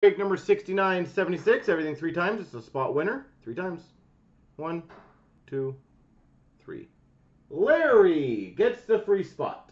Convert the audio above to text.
Break number 6976. Everything three times. It's a spot winner. Three times. One, two, three. Larry gets the free spot.